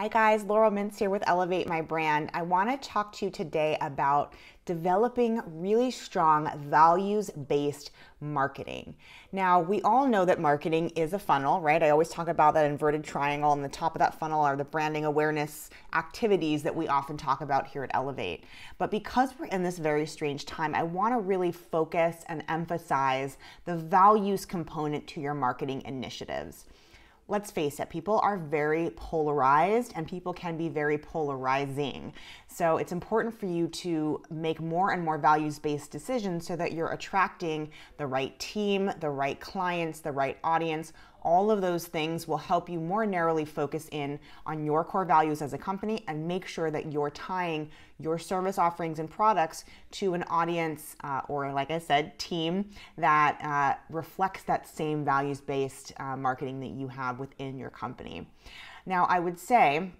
Hi, guys. Laurel Mintz here with Elevate My Brand. I want to talk to you today about developing really strong values based marketing. Now, we all know that marketing is a funnel, right? I always talk about that inverted triangle, and the top of that funnel are the branding awareness activities that we often talk about here at Elevate. But because we're in this very strange time, I want to really focus and emphasize the values component to your marketing initiatives let's face it, people are very polarized and people can be very polarizing. So it's important for you to make more and more values based decisions so that you're attracting the right team, the right clients, the right audience all of those things will help you more narrowly focus in on your core values as a company and make sure that you're tying your service offerings and products to an audience uh, or, like I said, team that uh, reflects that same values based uh, marketing that you have within your company. Now, I would say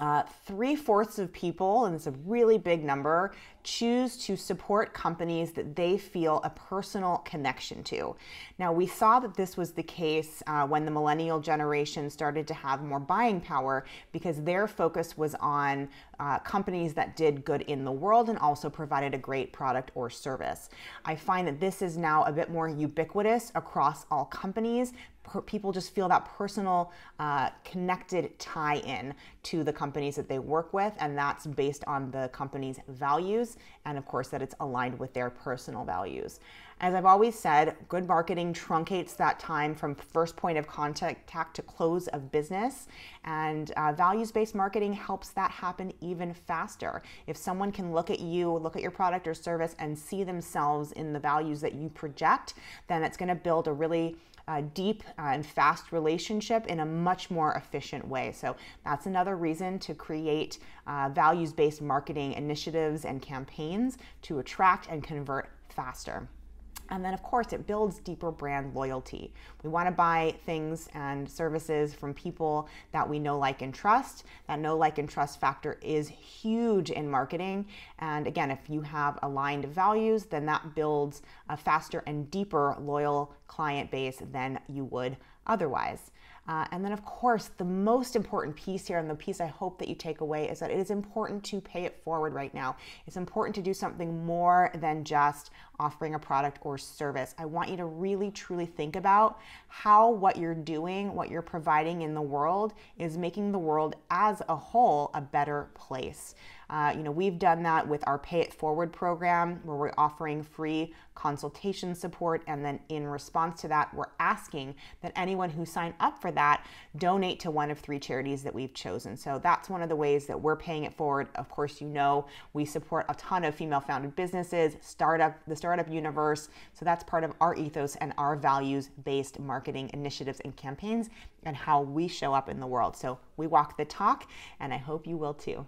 uh, Three fourths of people, and it's a really big number, choose to support companies that they feel a personal connection to. Now, we saw that this was the case uh, when the millennial generation started to have more buying power because their focus was on uh, companies that did good in the world and also provided a great product or service. I find that this is now a bit more ubiquitous across all companies, people just feel that personal uh, connected tie in to the companies that they work with and that's based on the company's values and of course that it's aligned with their personal values. As i've always said good marketing truncates that time from first point of contact to close of business and uh, values-based marketing helps that happen even faster. If someone can look at you look at your product or service and see themselves in the values that you project then it's going to build a really uh, deep and fast relationship in a much more efficient way. So that's another reason to create uh, values based marketing initiatives and campaigns to attract and convert faster. And then, of course, it builds deeper brand loyalty. We want to buy things and services from people that we know, like, and trust. That know, like, and trust factor is huge in marketing. And again, if you have aligned values, then that builds a faster and deeper loyal client base than you would otherwise. Uh, and then, of course, the most important piece here, and the piece I hope that you take away, is that it is important to pay it forward right now. It's important to do something more than just offering a product or service. I want you to really, truly think about how what you're doing, what you're providing in the world, is making the world as a whole a better place. Uh, you know, we've done that with our Pay It Forward program, where we're offering free consultation support, and then in response to that, we're asking that anyone who signed up for that donate to one of three charities that we've chosen. So that's one of the ways that we're paying it forward. Of course, you know we support a ton of female-founded businesses, startup, the startup universe. So that's part of our ethos and our values-based marketing initiatives and campaigns, and how we show up in the world. So we walk the talk, and I hope you will too.